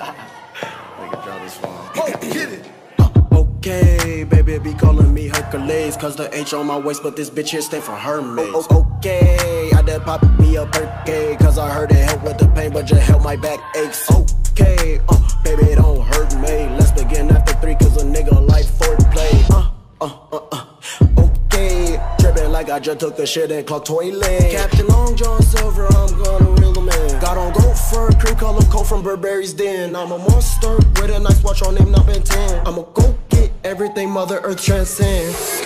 Nigga, this phone. Oh, get it. Okay, baby be calling me Hercules Cause the H on my waist, but this bitch here stand for Hermes. Oh, oh, Okay, I done pop me a birthday Cause I heard it help with the pain, but just help my back aches. Okay, uh, baby don't hurt me. Let's begin after three, cause a nigga like foreplay. Uh, uh, uh, uh, okay Trippin' like I just took a shit and clocked toilet. Captain Long cream color coat from Burberry's Den. I'm a monster with a nice watch on name, not Ben 10 I'm a go get everything Mother Earth transcends.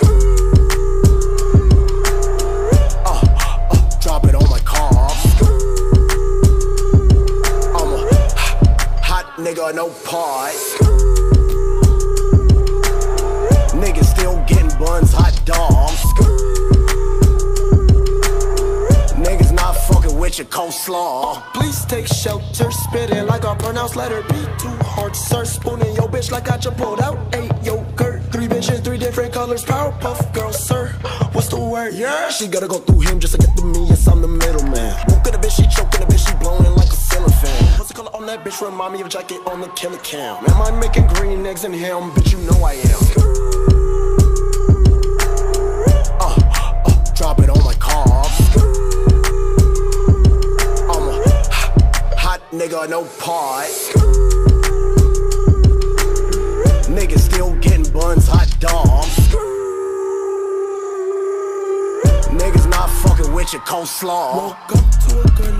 Uh, uh, drop it on my car. I'm a hot nigga, no part coleslaw. Please take shelter, spitting like a pronounced letter B. Too hard, sir, spooning your bitch like I just pulled out Eight yogurt, three bitches, three different colors Powerpuff girl, sir, what's the word? Yeah, she gotta go through him just to get to me, yes, I'm the middleman. Woke the bitch, she choking the bitch, she blowing like a ceiling fan What's the color on that bitch, remind me of jacket on the Killa Cam. Am I making green eggs and ham? Bitch, you know I am nigga, no part Niggas still getting buns, hot dogs. Niggas not fucking with your coleslaw. Woke up to a good